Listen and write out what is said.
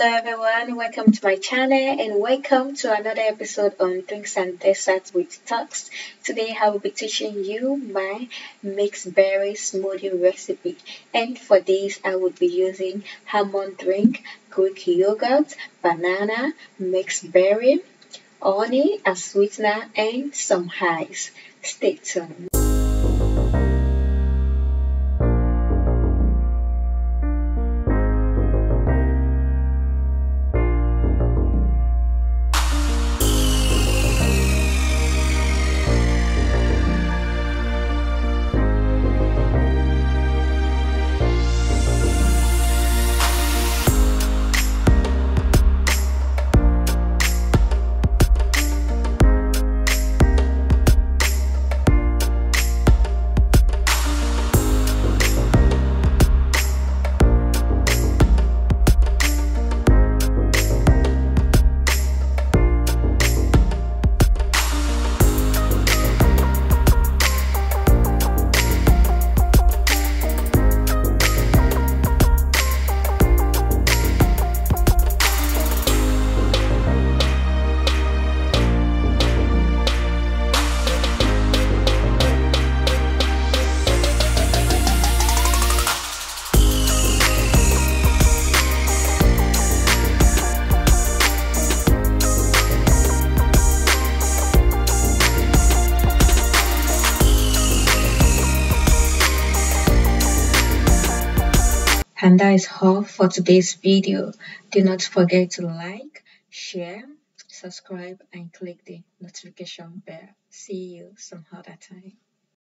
Hello everyone, welcome to my channel and welcome to another episode on Drinks and Desserts with Toks. Today I will be teaching you my mixed berry smoothie recipe and for this I will be using almond drink, Greek yogurt, banana, mixed berry, honey as sweetener and some ice. Stay tuned. And that is all for today's video. Do not forget to like share subscribe and click the notification bell. See you some other time